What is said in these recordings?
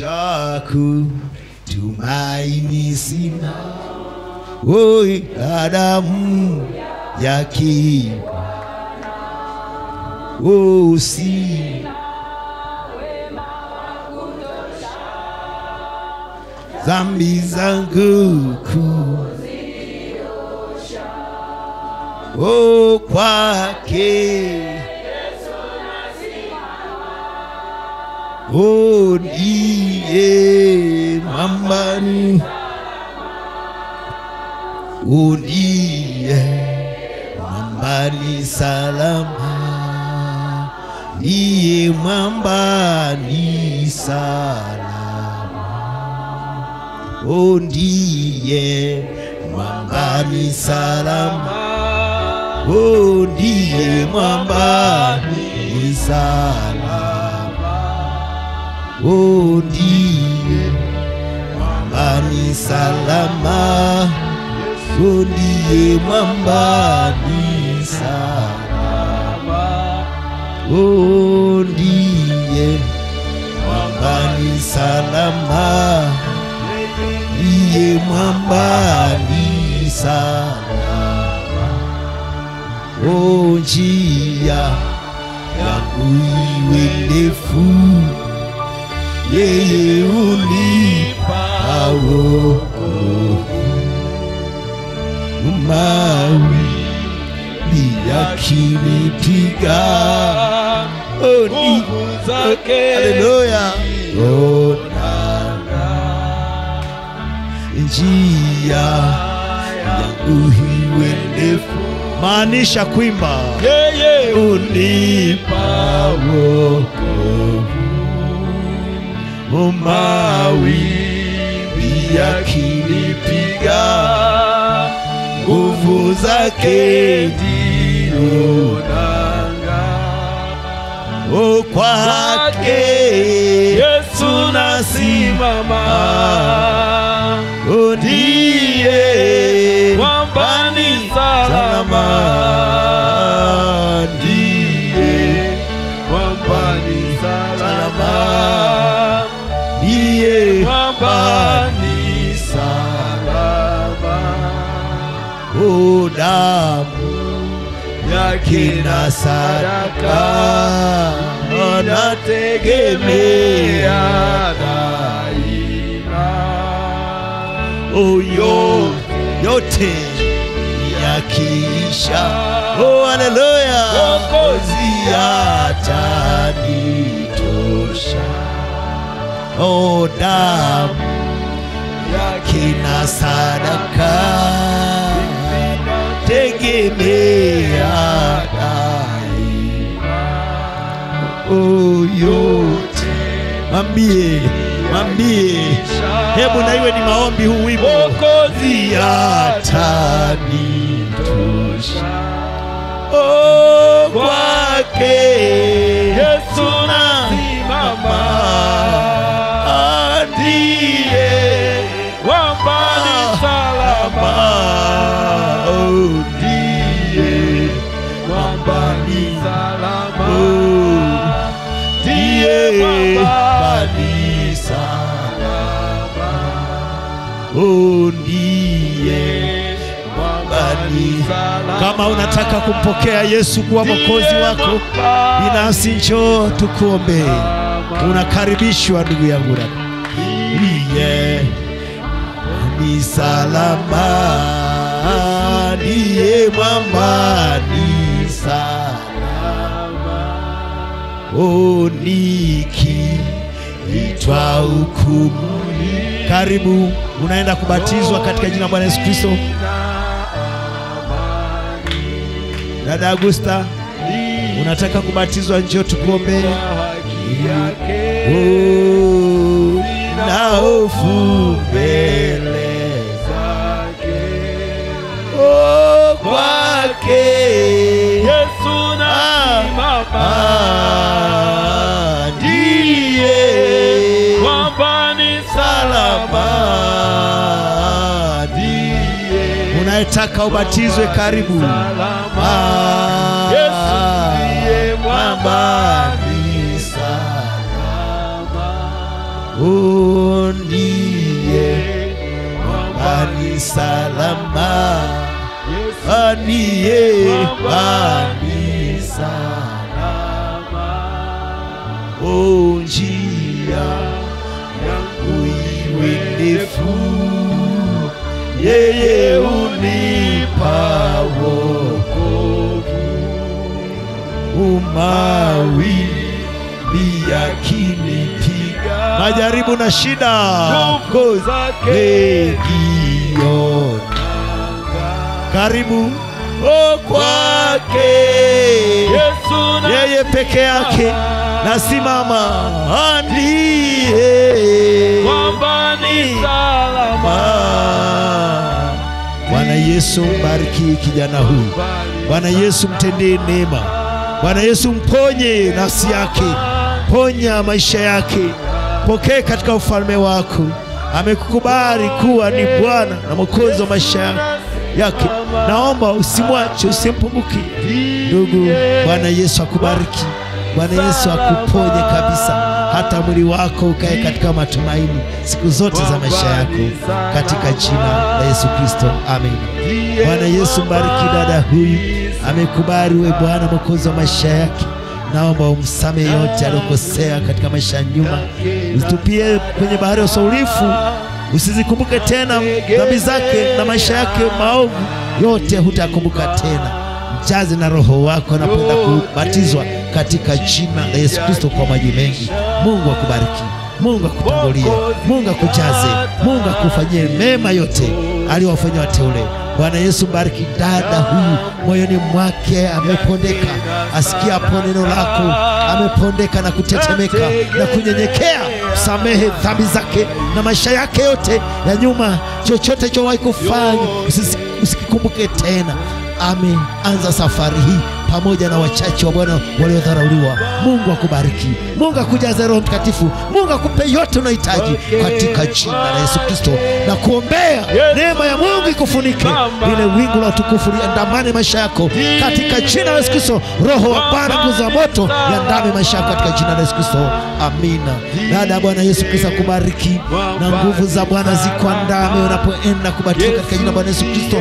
cha tumaini sina, oi Adamu ya oh, si. Dhambi zangu kuu o kwake oh, ndiye mambani oh, ndiye mwambani salama ndiye mwambani salama oh, ndiye mwambani salama oh, ndiye mwambani salama oh, ndiye mwambani salama. Ndiye mwambani salama. Ndiye mwambani salama. Ndiye mwambani salama. Njia yangu iwe ndefu yeye ulipa wokovu. Mawimbi yakinipiga nguvu zake Haleluya. Oh, njia yangu iwe ndefu, maanisha kuimba yeye unipa wokovu, Oh, mawimbi yakinipiga, nguvu zake ndio nanga. O, kwake Yesu nasimama. Oh, ndiye mwambani salama. Ndiye mwambani salama ndiye mwambani salama O damu yake kina sadaka anategemea daima. O yo, yote yakiisha oh, haleluya. Mwokozi atanitosha oh, damu kina sadaka. Tegemea daima. Yote mambie mambie hebu na iwe ni maombi huu wimbo. Mwokozi. Atanitosha oh, kwake. Yesu nasimama ndiye mwambani salama Die mwambani salama mwambani kama unataka kumpokea Yesu kuwa mwokozi wako binafsi, njoo tukuombee. Unakaribishwa ndugu yangu, ndiye ni salama, ndiye mwamba ni salama. O, nikiitwa hukumu, Karibu, unaenda kubatizwa katika jina la Bwana Yesu Kristo. Dada Agusta, unataka kubatizwa, njoo tukuombee. Oh, na hofu mbele kwake Yesu na simama ndiye. Kwamba ni salama, ndiye. Unayetaka ubatizwe, karibu. salama. Yesu ndiye mwamba ni salama. oh, ndiye. Salama, aniye. Bani salama, o njia yangu iwe ndefu, yeye unipa wokovu. Umawimbi yakinipiga, majaribu na shida. Nguvu zake gioni, karibu. O kwake. Yesu na yeye peke yake nasimama, ndiye kwamba ni salama. Bwana Yesu, mbariki kijana huyu. Bwana Yesu, mtendee neema. Bwana Yesu, mponye nafsi yake, ponya maisha yake, pokee katika ufalme wako. Amekukubali kuwa ni Bwana na Mwokozi wa maisha yake. Naomba usimwache, usimpunguki. Ndugu, Bwana Yesu akubariki. Bwana Yesu akuponye kabisa, hata mwili wako ukae katika matumaini siku zote za maisha yako, katika jina la Yesu Kristo, amen. Bwana Yesu, mbariki dada huyu, amekubali we Bwana mwokozi wa maisha yake. Naomba umsamehe yote aliyokosea katika maisha ya nyuma, utupie kwenye bahari ya usaulifu, usizikumbuke tena dhambi zake na maisha yake maovu yote, hutakumbuka tena. Mjaze na Roho wako anapenda kubatizwa katika jina la Yesu Kristo kwa maji mengi. Mungu akubariki, Mungu akutangulie, Mungu akujaze, Mungu akufanyie mema yote aliyowafanyia wateule. Bwana Yesu, bariki dada huyu, moyoni mwake amepondeka, asikiapo neno lako amepondeka na kutetemeka na kunyenyekea. Samehe dhambi zake na maisha yake yote ya nyuma, chochote chowahi kufanya usikikumbuke tena. Ameanza safari hii pamoja na wachache wa Bwana waliodharauliwa. Mungu akubariki, Mungu akujaze Roho Mtakatifu, Mungu akupe yote unayohitaji katika jina la Yesu Kristo, na kuombea neema ya Mungu ikufunike, ile wingu la utukufu liandamane maisha yako katika jina la Yesu Kristo. Roho wa Bwana, nguzo ya moto yandame maisha yako katika jina la Yesu Kristo, amina. Dada ya Bwana Yesu Kristo akubariki, na nguvu za Bwana zikuandame unapoenda kubatizwa katika jina la Bwana Yesu Kristo,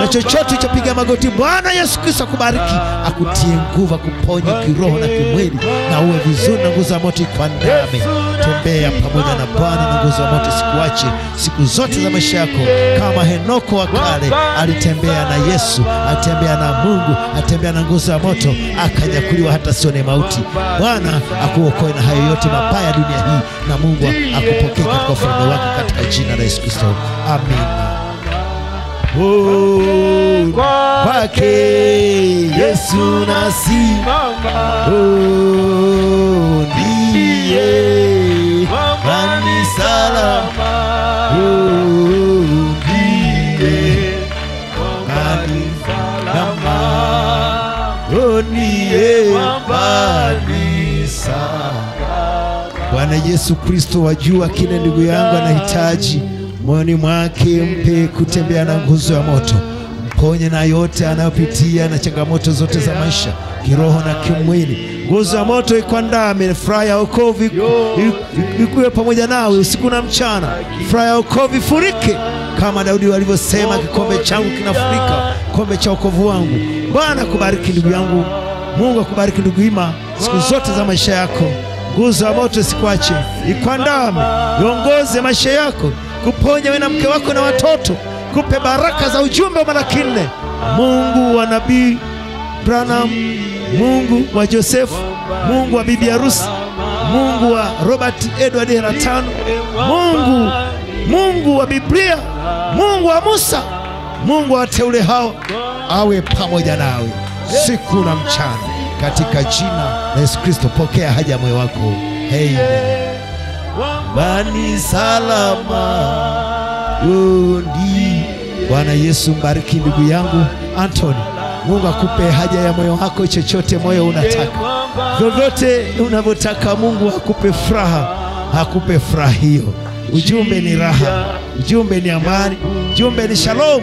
na chochote ulichopiga magoti, Bwana Yesu Kristo akubariki, akutie nguvu, akuponye kiroho na kimwili, na uwe vizuri, na nguvu za moto ikuandame. Tembea pamoja na Bwana na nguvu za moto sikuache siku zote za maisha yako, kama Henoko wa kale alitembea na Yesu, alitembea na Mungu, alitembea na nguvu za moto, akanyakuliwa hata sione mauti. Bwana akuokoe na hayo yote mabaya ya dunia hii, na Mungu akupokee katika ufalme wake katika jina la Yesu Kristo, amina. Oh, kwake Yesu nasi oh, ndiye. Ni salama. Oh, ndiye. Ani salama. Oh, ndiye. Ani salama. Bwana Yesu Kristo, wajua kile ndugu yangu anahitaji. Moyoni mwake, mpe kutembea na nguzo ya moto, mponye na yote anayopitia na changamoto zote za maisha, kiroho na kimwili. Nguzo ya moto ikuandame, furaha ya wokovu iku- iku- ikuwe pamoja nawe usiku na mchana, furaha ya wokovu ifurike kama Daudi alivyosema, kikombe changu kinafurika, kikombe cha wokovu wangu. Bwana kubariki ndugu yangu, Mungu akubariki ndugu Ima, siku zote za maisha yako. Nguzo ya moto isikuache, ikuandame, iongoze maisha yako, kuponya wewe na mke wako na watoto, kupe baraka za ujumbe wa mara kinne. Mungu wa nabii Branham, Mungu wa Josefu, Mungu wa bibi harusi, Mungu wa Robert Edward Heratano, Mungu Mungu wa Biblia, Mungu wa Musa, Mungu wa wateule hao awe pamoja nawe siku na mchana katika jina la Yesu Kristo. Pokea haja moyo wako. Amen. Bani salama undi. Bwana Yesu, mbariki ndugu yangu Anthony. Mungu akupe haja ya moyo wako, chochote moyo unataka, vyovyote unavyotaka. Mungu akupe furaha, akupe furaha hiyo ujumbe ni raha, ujumbe ni amani, ujumbe ni shalom.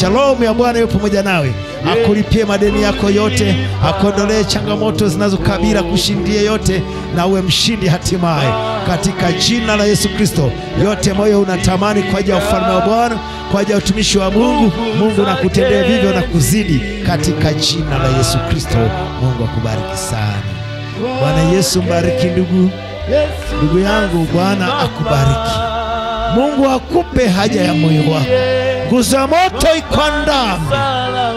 Shalom ya Bwana iwe pamoja nawe, akulipie madeni yako yote, akuondolee changamoto zinazokabila, kushindie yote, na uwe mshindi hatimaye, katika jina la Yesu Kristo. Yote moyo unatamani kwa ajili ya ufalme wa Bwana, kwa ajili ya utumishi wa Mungu, Mungu nakutendea vivyo na kuzidi, katika jina la Yesu Kristo. Mungu akubariki sana. Bwana Yesu mbariki ndugu ndugu yangu, Bwana akubariki. Mungu akupe haja ya moyo wako. Nguza ya moto ikwandame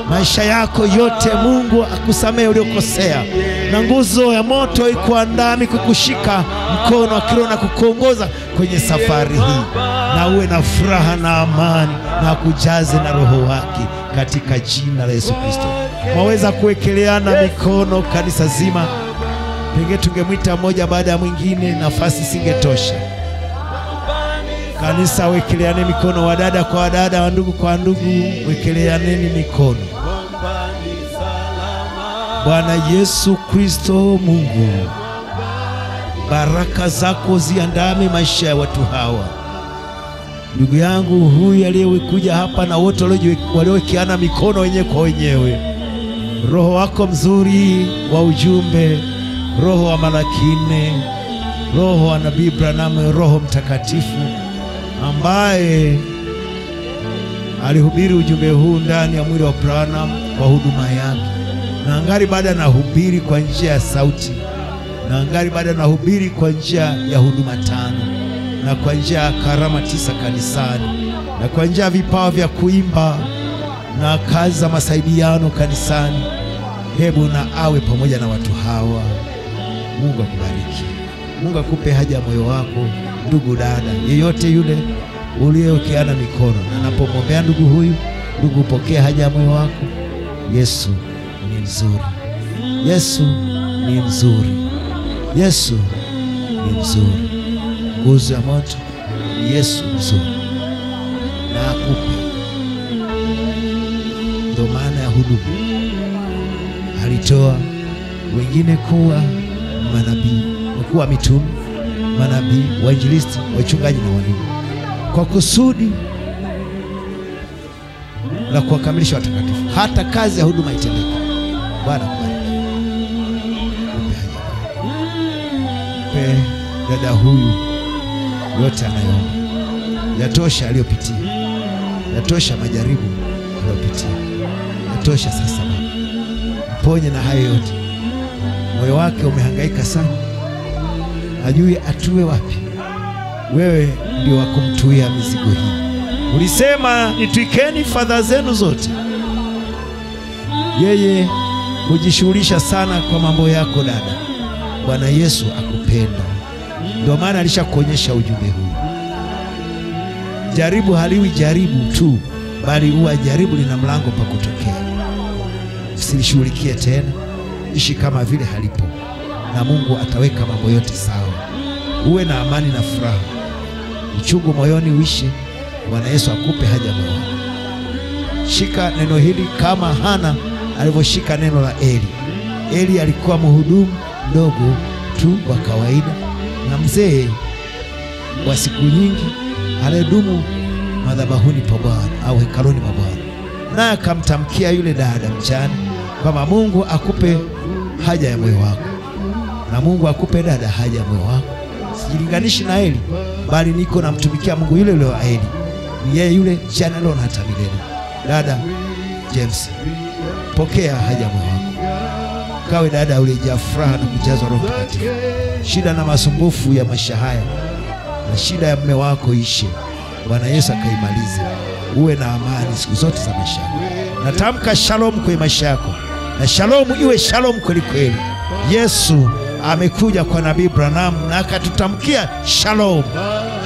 maisha yako yote. Mungu akusamehe uliokosea, na nguzo ya moto ikuandami kukushika mkono wa kiroho na kukuongoza kwenye safari hii, na uwe na furaha na amani, na akujaze na Roho wake katika jina la Yesu Kristo. waweza kuwekeleana mikono kanisa zima, pengine tungemwita mmoja baada ya mwingine, nafasi singetosha. Kanisa, wekeleane mikono, wadada kwa wadada, wandugu kwa ndugu, wekeleaneni mikono. Bwana Yesu Kristo, Mungu, baraka zako ziandame maisha ya watu hawa. Ndugu yangu huyu aliyekuja hapa na wote waliowekeana mikono wenyewe kwa wenyewe, Roho wako mzuri wa ujumbe, Roho wa Malakine, Roho wa Nabii Branham, Roho Mtakatifu ambaye alihubiri ujumbe huu ndani ya mwili wa Branham kwa huduma yake, na angali baada anahubiri kwa njia ya sauti, na angali baada anahubiri kwa njia ya huduma tano, na kwa njia ya karama tisa kanisani, na kwa njia ya vipawa vya kuimba na kazi za masaidiano kanisani. Hebu na awe pamoja na watu hawa. Mungu akubariki. Mungu akupe haja ya moyo wako, ndugu dada, yeyote yule uliyewekeana mikono, na napomwombea ndugu huyu, ndugu, upokee haja ya moyo wako. Yesu ni mzuri, Yesu ni mzuri, Yesu ni mzuri. Nguzo ya moto Yesu mzuri, na akupe. Ndo maana ya huduma, alitoa wengine kuwa manabii, kuwa mitume, manabii, wainjilisti, wachungaji na walimu kwa kusudi la kuwakamilisha watakatifu, hata kazi ya huduma itendeke. Bwana pe dada huyu yote anayoomba, yatosha aliyopitia, yatosha majaribu aliyopitia, yatosha. Sasa Baba, mponye na hayo yote. Moyo wake umehangaika sana, hajui atue wapi. Wewe ndio wa kumtuia mizigo hii. Ulisema nitwikeni fadha zenu zote. Yeye hujishughulisha sana kwa mambo yako dada. Bwana Yesu akupenda, ndio maana alishakuonyesha ujumbe huu. Jaribu haliwi jaribu tu, bali huwa jaribu lina mlango pa kutokea. Usilishughulikie tena, ishi kama vile halipo, na Mungu ataweka mambo yote sawa. Uwe na amani na furaha uchungu moyoni uishe. Bwana Yesu akupe haja moyoni. Shika neno hili kama Hana alivyoshika neno la Eli. Eli alikuwa mhudumu mdogo tu wa kawaida na mzee wa siku nyingi, aliyedumu madhabahuni pa Bwana au hekaluni pa Bwana, naye akamtamkia yule dada mchana kwamba Mungu akupe haja ya moyo wako, na Mungu akupe dada haja ya moyo wako. Sijilinganishi na Eli bali niko namtumikia Mungu yule yule wa Eli, yeye yule jana leo na hata milele. Dada James, pokea haja ya moyo wako, kawe dada uliyejaa furaha na kujazwa Roho Mtakatifu. Shida na masumbufu ya maisha haya na shida ya mume wako ishe, Bwana Yesu akaimalize. Uwe na amani siku zote za maisha yako. Natamka shalom kwenye maisha yako, na shalomu iwe shalom kweli kweli. Yesu amekuja kwa nabii Branham na akatutamkia shalom.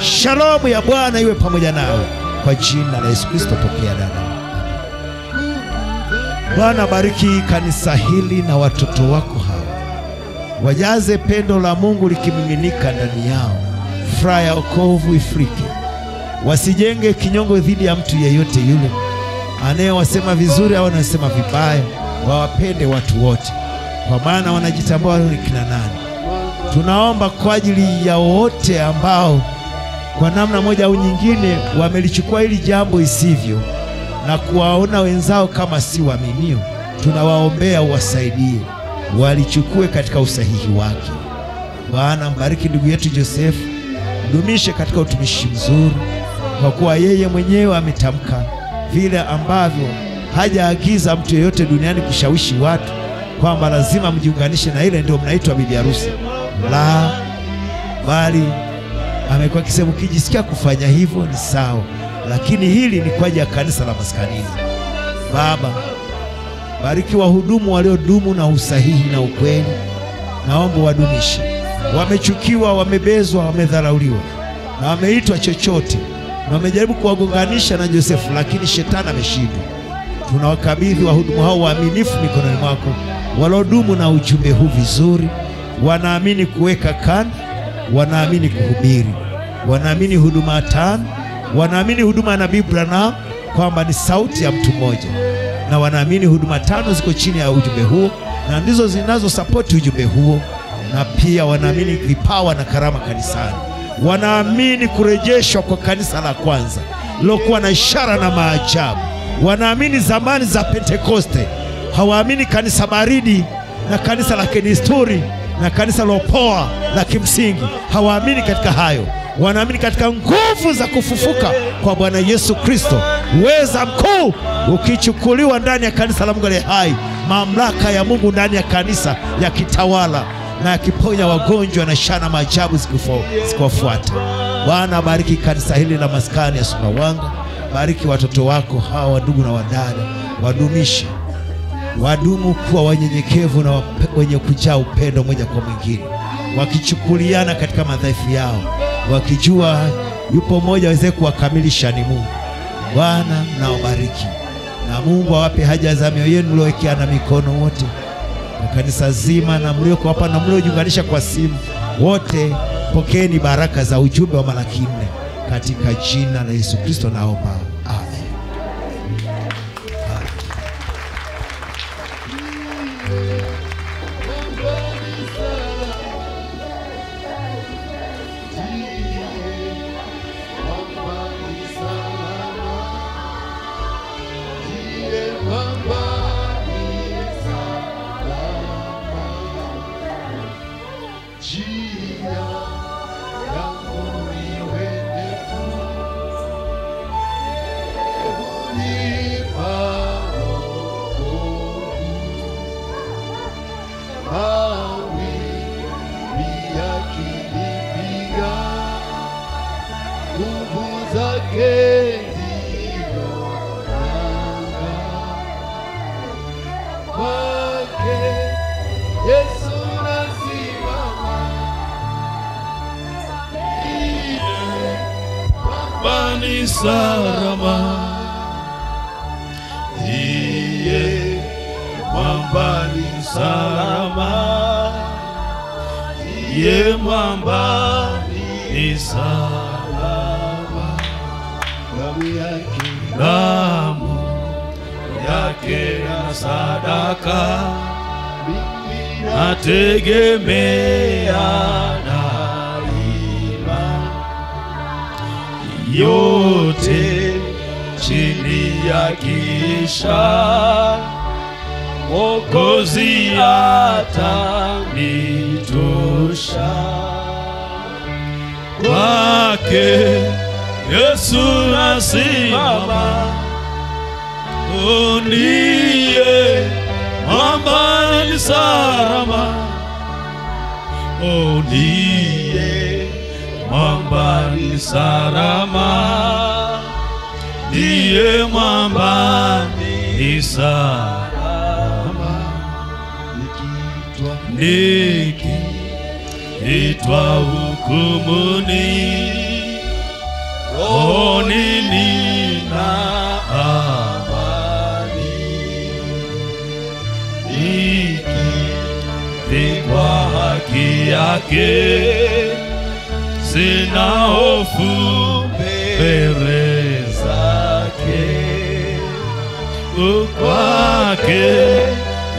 Shalomu ya Bwana iwe pamoja nawe kwa jina la Yesu Kristo. Pokea dada. Bwana bariki kanisa hili na watoto wako hawa, wajaze pendo la Mungu likimiminika ndani yao, furaha ya wokovu ifurike. Wasijenge kinyongo dhidi ya mtu yeyote yule anayewasema vizuri au anayesema vibaya. Wawapende watu wote, kwa maana wanajitambua ni kina nani. Tunaomba kwa ajili ya wote ambao kwa namna moja au nyingine wamelichukua hili jambo isivyo na kuwaona wenzao kama si waaminio, tunawaombea uwasaidie, walichukue katika usahihi wake. Bwana, mbariki ndugu yetu Josefu, mdumishe katika utumishi mzuri, kwa kuwa yeye mwenyewe ametamka vile ambavyo hajaagiza mtu yeyote duniani kushawishi watu kwamba lazima mjiunganishe na ile ndio mnaitwa bibi harusi, la bali amekuwa akisema ukijisikia kufanya hivyo ni sawa, lakini hili ni kwa ajili ya kanisa la maskanini. Baba, bariki wahudumu waliodumu na usahihi na ukweli, naomba wadumishe. Wamechukiwa, wamebezwa, wamedharauliwa na wameitwa chochote, na wamejaribu kuwagonganisha na Josefu, lakini shetani ameshindwa. Tunawakabidhi wahudumu hao waaminifu mikononi mwako, walodumu na ujumbe huu vizuri, wanaamini kuweka kanda, wanaamini kuhubiri, wanaamini huduma tano, wanaamini huduma ya Nabii Branham kwamba ni sauti ya mtu mmoja, na wanaamini huduma tano ziko chini ya ujumbe huo na ndizo zinazosapoti ujumbe huo, na pia wanaamini vipawa na karama kanisani, wanaamini kurejeshwa kwa kanisa la kwanza lilokuwa na ishara na maajabu, wanaamini zamani za Pentekoste, hawaamini kanisa baridi na kanisa la kidesturi na kanisa lopoa la kimsingi. Hawaamini katika hayo, wanaamini katika nguvu za kufufuka kwa Bwana Yesu Kristo, uweza mkuu ukichukuliwa ndani ya kanisa la Mungu aliye hai, mamlaka ya Mungu ndani ya kanisa yakitawala na yakiponya wagonjwa na shana na maajabu zikiwafuata. Bwana, bariki kanisa hili la maskani ya Sumbawanga, bariki watoto wako hawa, wadugu na wadada, wadumishe. Wadumu kuwa wanyenyekevu na wenye kujaa upendo moja kwa mwingine, wakichukuliana katika madhaifu yao, wakijua yupo mmoja aweze kuwakamilisha ni Mungu. Bwana na wabariki, na Mungu awape haja za mioyo yenu mliowekeana mikono wote. Na kanisa zima na mlioko hapa na mliojiunganisha kwa simu. Wote, pokeeni baraka za ujumbe wa Malaki nne katika jina la Yesu Kristo naomba, ni salama, ye mwamba ni salama, Damu yake. Damu yake na sadaka. Nategemea daima, yote chini ya kisha Mwokozi atanitosha. Kwake Yesu nasimama, ndiye mwamba ni salama, ndiye mwamba ni salama, ndiye mwamba ni salama, nikiitwa nikiitwa hukumuni, na nina amani, nikivikwa haki yake, sina hofu mbele zake. Kwake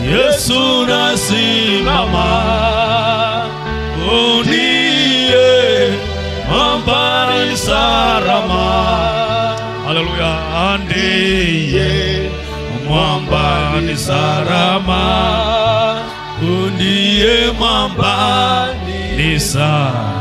Yesu nasimama, unie mwamba sarama. Haleluya, ndiye mwamba ni salama, ndiye mwamba ni salama.